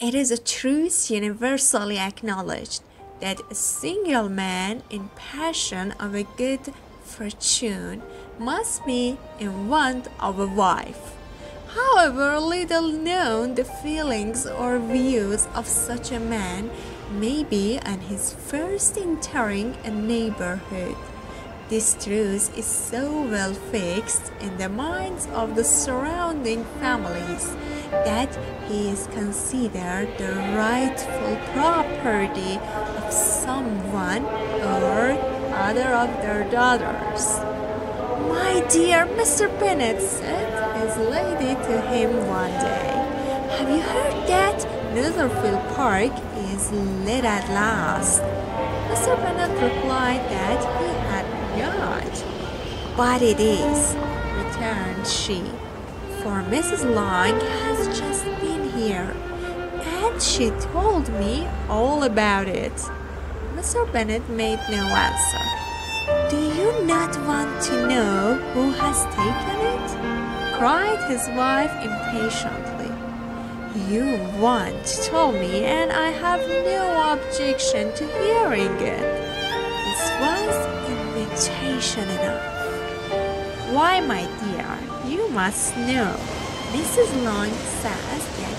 It is a truth universally acknowledged that a single man in possession of a good fortune must be in want of a wife. However little known the feelings or views of such a man may be on his first entering a neighborhood. This truth is so well fixed in the minds of the surrounding families that he is considered the rightful property of someone or other of their daughters. My dear Mr. Bennet, said his lady to him one day, have you heard that Netherfield Park is lit at last? Mr. Bennet replied that he not. But it is, returned she, for Mrs. Long has just been here, and she told me all about it. Mr. Bennet made no answer. Do you not want to know who has taken it? cried his wife impatiently. You once told me, and I have no objection to hearing it. This was invitation enough. Why, my dear, you must know. Mrs. Long says that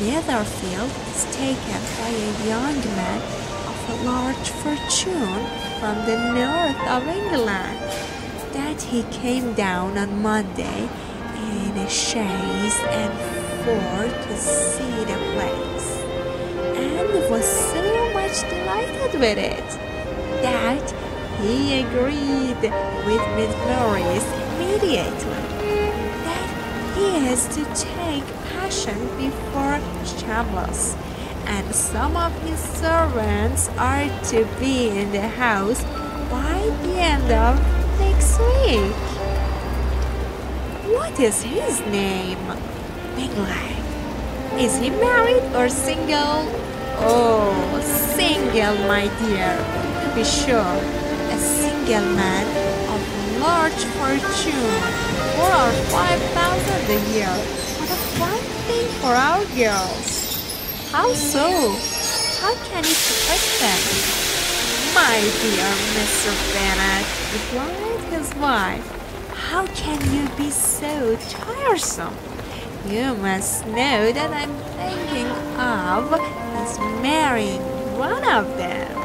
Netherfield is taken by a young man of a large fortune from the north of England. That he came down on Monday in a chaise and four to see the place, and was so much delighted with it that he agreed with Miss Morris immediately that he is to take passion before Michaelmas, and some of his servants are to be in the house by the end of next week. What is his name? Bingley. Is he married or single? Oh, single, my dear. To be sure, a single man of large fortune, four or five thousand a year. What a fine thing for our girls. How so? How can you protect them? My dear Mr. Bennet, replied his wife, how can you be so tiresome? You must know that I'm thinking of his marrying one of them.